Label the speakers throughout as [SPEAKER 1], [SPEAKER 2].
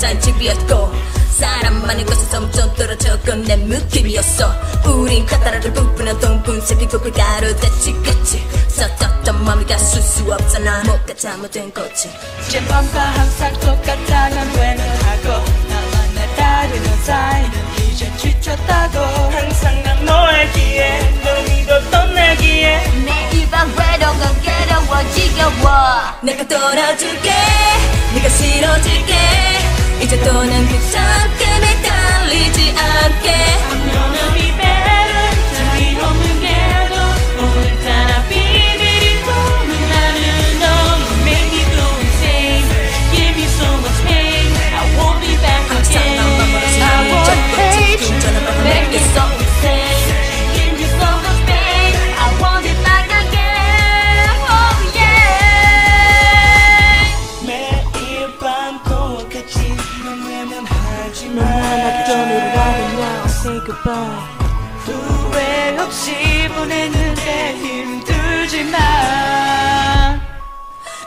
[SPEAKER 1] 남자의 집이었고 사람 많은 곳에서 엄청 떨어졌건 내 느낌이었어. 우린 카타라를 부푸는 동분색이 국을 가루댔지 그치? 썼던 마음이 가쓸 수 없잖아 뭐가 잘못된 거지.
[SPEAKER 2] 제 맘과 항상 똑같
[SPEAKER 3] goodbye.
[SPEAKER 2] 후회 없이 보내는데 힘들지만.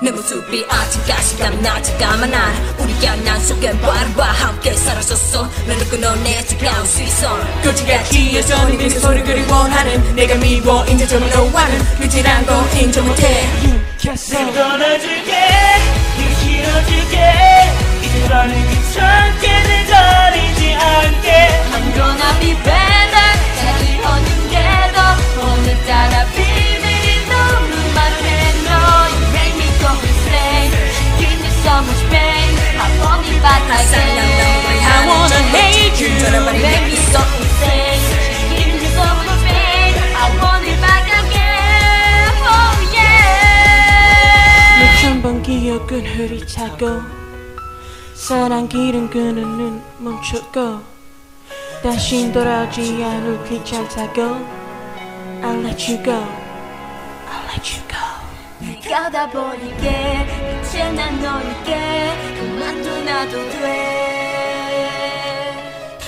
[SPEAKER 1] 내 모습이 아직까지 감나지가만 난 우리가 난 속엔 바람과 함께 살았었어. 너는 끊어내 차가운 시선
[SPEAKER 3] 꼴찌같이에서 네 소리 그리 원하는 내가 미워 이제 좀 너와는 그지란 거 인정 못해.
[SPEAKER 2] 내가 떠나줄게
[SPEAKER 3] 몇천번 기억은 흐릿하고 사랑 길은 그는 멈췄고 다신 돌아오지 않을 귀찮다고 I'll let you go I'll let you go
[SPEAKER 1] 가다 버릴게 이제 난 너에게 그만둬놔도 돼.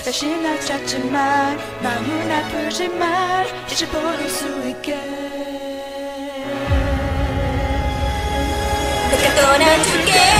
[SPEAKER 2] 다시 날 찾지만 마음은 아프지만 이제 버릴 수 있게
[SPEAKER 1] かとなつけ